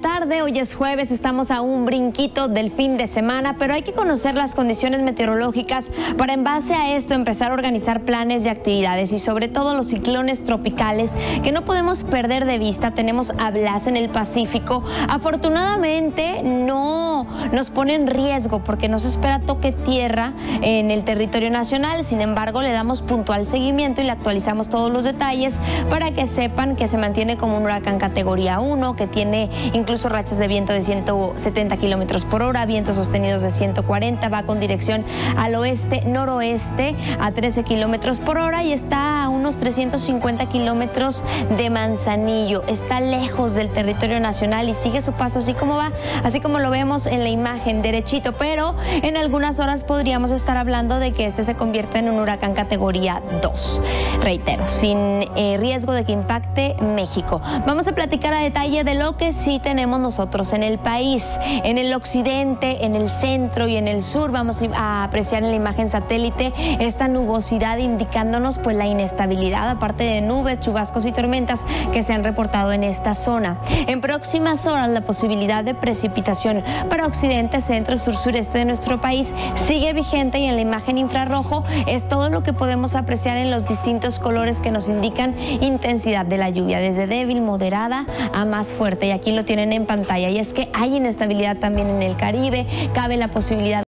tarde, hoy es jueves, estamos a un brinquito del fin de semana, pero hay que conocer las condiciones meteorológicas para en base a esto empezar a organizar planes y actividades y sobre todo los ciclones tropicales que no podemos perder de vista. Tenemos a Blas en el Pacífico. Afortunadamente no nos pone en riesgo porque no se espera toque tierra en el territorio nacional, sin embargo le damos puntual seguimiento y le actualizamos todos los detalles para que sepan que se mantiene como un huracán categoría 1, que tiene incluso rachas de viento de 170 kilómetros por hora, vientos sostenidos de 140, va con dirección al oeste, noroeste a 13 kilómetros por hora y está a unos 350 kilómetros de Manzanillo. Está lejos del territorio nacional y sigue su paso así como va, así como lo vemos en la imagen, derechito, pero en algunas horas podríamos estar hablando de que este se convierta en un huracán categoría 2. Reitero, sin eh, riesgo de que impacte México. Vamos a platicar a detalle de lo que sí tenemos nosotros en el país. En el occidente, en el centro y en el sur vamos a apreciar en la imagen satélite esta nubosidad indicándonos pues la inestabilidad aparte de nubes, chubascos y tormentas que se han reportado en esta zona. En próximas horas la posibilidad de precipitación para centro, sur, sureste de nuestro país sigue vigente y en la imagen infrarrojo es todo lo que podemos apreciar en los distintos colores que nos indican intensidad de la lluvia, desde débil, moderada a más fuerte. Y aquí lo tienen en pantalla. Y es que hay inestabilidad también en el Caribe, cabe la posibilidad